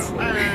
Spider-Man.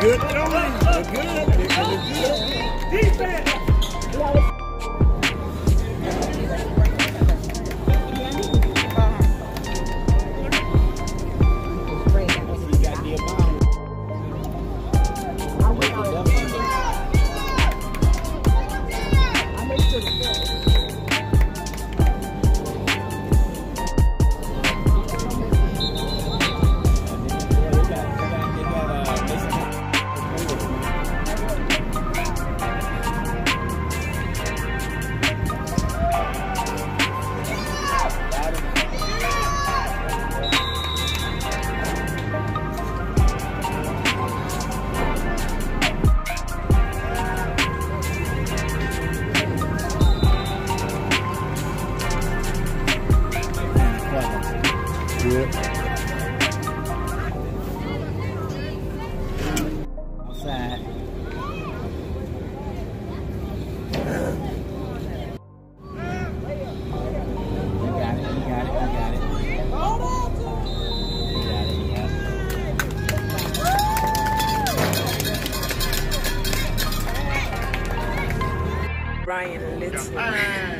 good. They're good. They're good. They're good. Defense. crying and listening.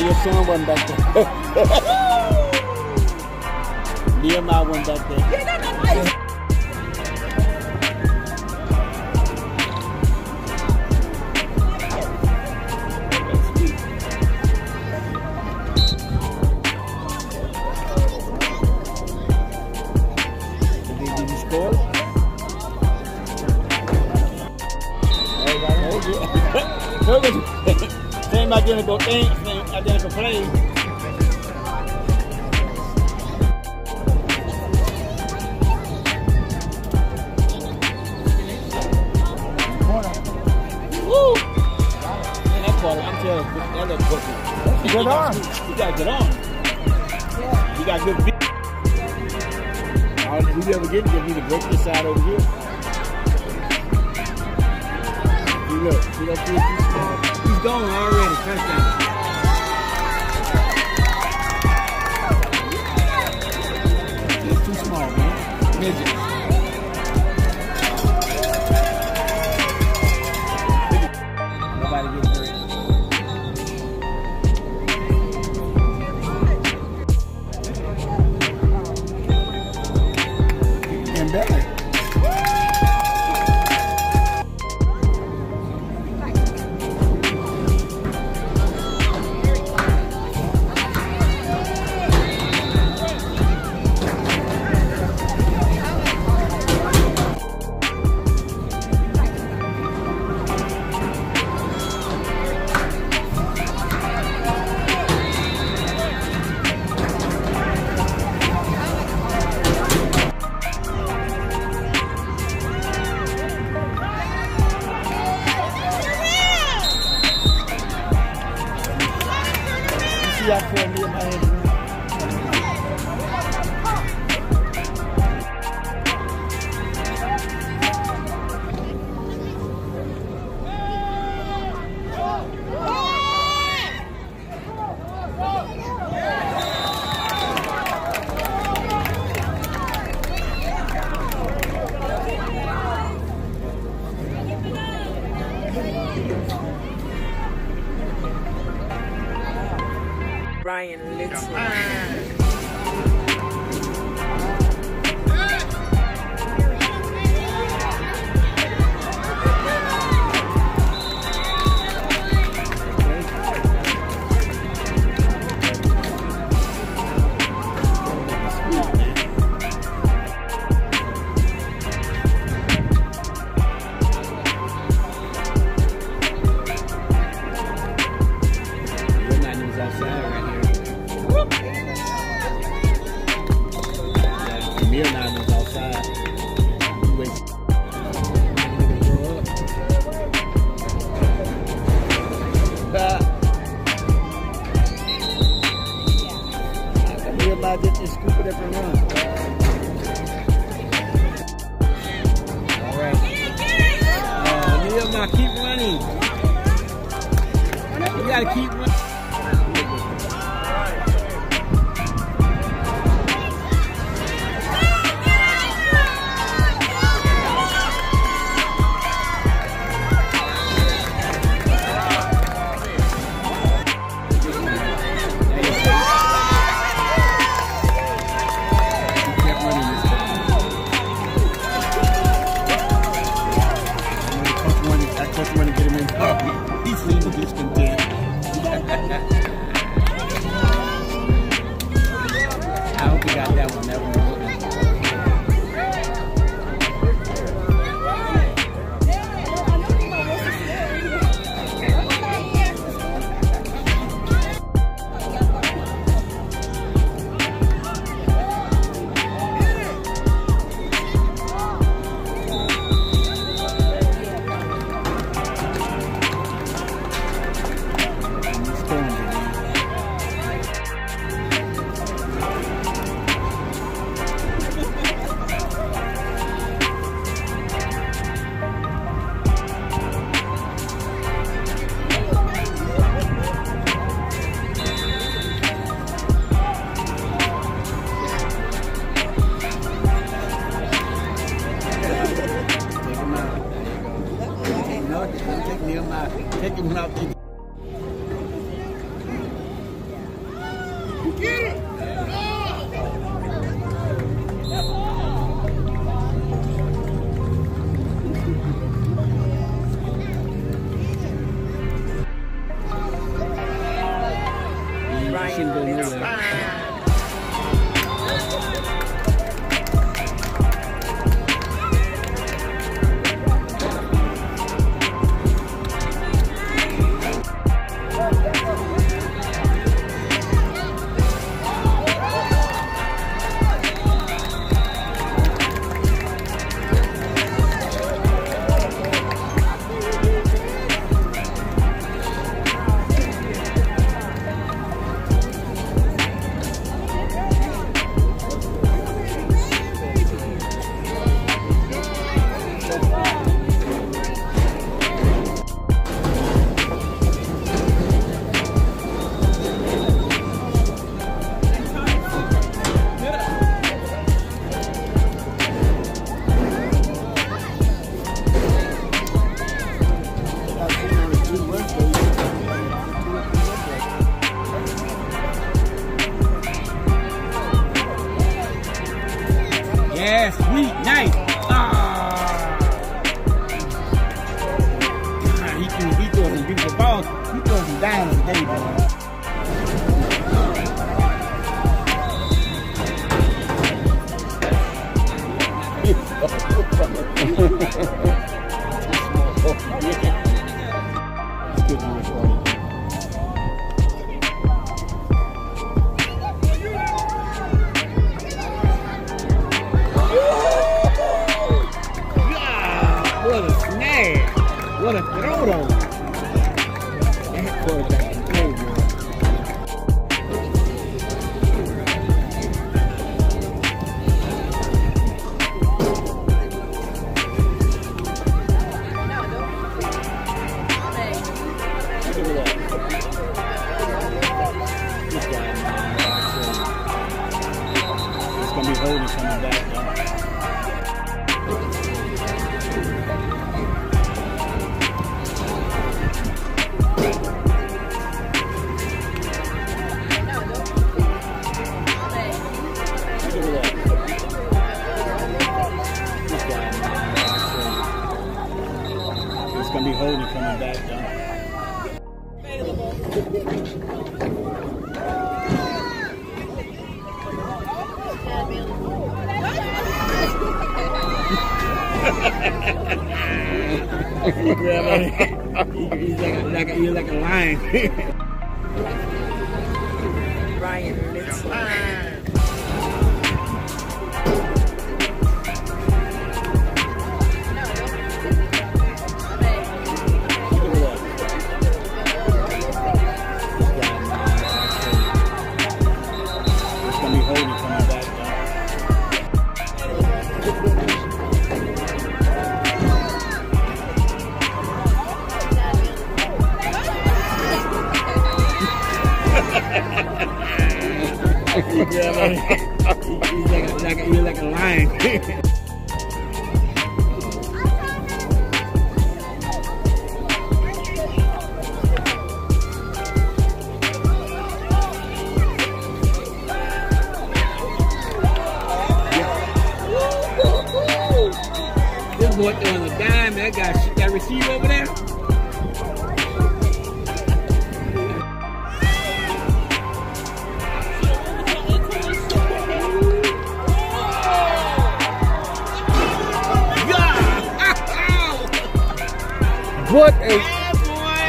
And your son wasn't back there. Nehemiah wasn't back there. Did you score? Told you. Same identical thing, you, that little pussy. Good arm. You got good arm. You got good feet. All we ever get is need to break this side over here. See, look, see that? He's gone already. Touchdown. Man. Ryan Little. Like a, you're like a lion. Ryan. you're like a lion.